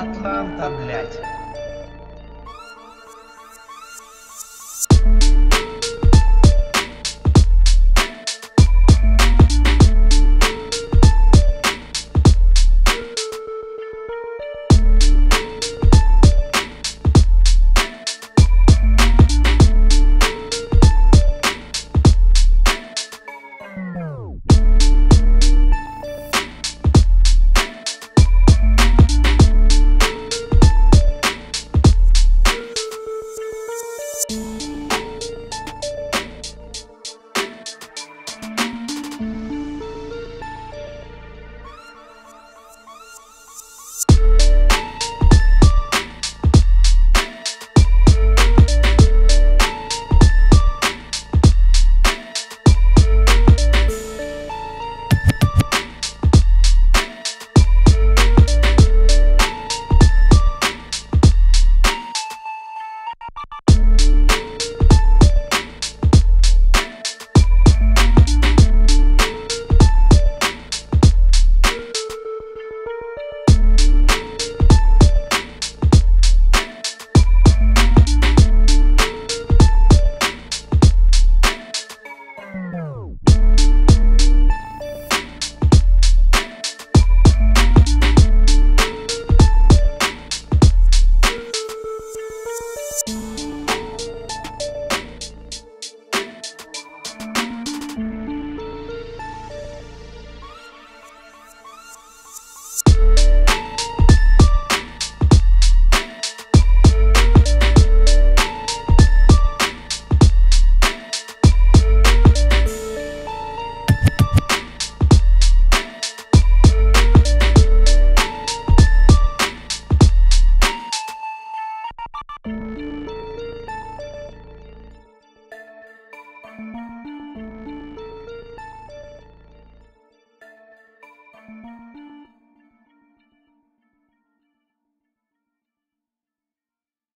Атланта, блядь. Peace. you